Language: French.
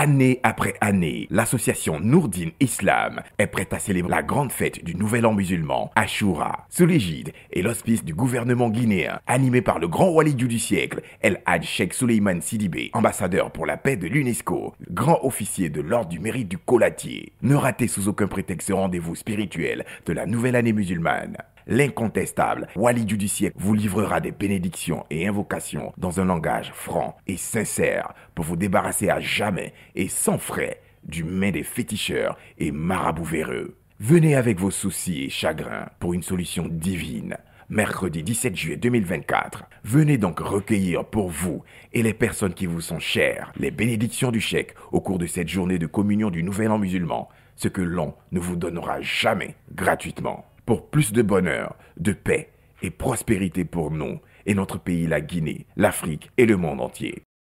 Année après année, l'association Nourdine Islam est prête à célébrer la grande fête du Nouvel An musulman, Ashura, sous l'égide et l'hospice du gouvernement guinéen, animé par le grand walidou du siècle, El Hadj Sheikh Suleiman Sidibé, ambassadeur pour la paix de l'UNESCO, grand officier de l'ordre du mérite du Colatier. Ne ratez sous aucun prétexte ce rendez-vous spirituel de la nouvelle année musulmane l'incontestable Wali du siècle vous livrera des bénédictions et invocations dans un langage franc et sincère pour vous débarrasser à jamais et sans frais du main des féticheurs et marabouts véreux. Venez avec vos soucis et chagrins pour une solution divine. Mercredi 17 juillet 2024, venez donc recueillir pour vous et les personnes qui vous sont chères les bénédictions du chèque au cours de cette journée de communion du Nouvel An musulman, ce que l'on ne vous donnera jamais gratuitement pour plus de bonheur, de paix et prospérité pour nous et notre pays, la Guinée, l'Afrique et le monde entier.